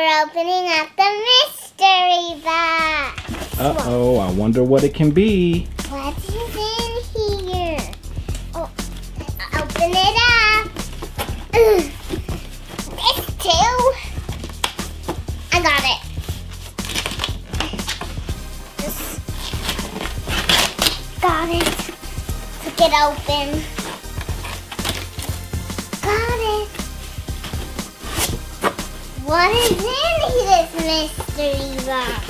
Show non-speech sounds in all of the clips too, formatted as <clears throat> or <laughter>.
opening up the mystery box. Uh-oh, I wonder what it can be. What is in here? Oh, open it up. <clears throat> This too. I got it. Just got it. Took it open. What is in this mystery box?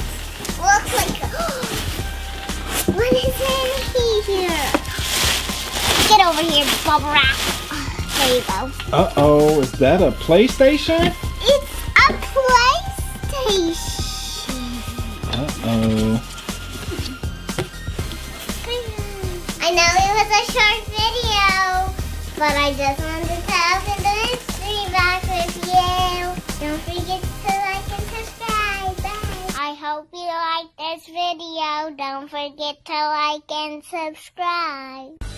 Looks like. <gasps> what is in here? Get over here, bubble wrap. <sighs> There you go. Uh-oh, is that a PlayStation? It's a PlayStation. Uh-oh. I know it was a short video, but I just wanted to you like this video. Don't forget to like and subscribe.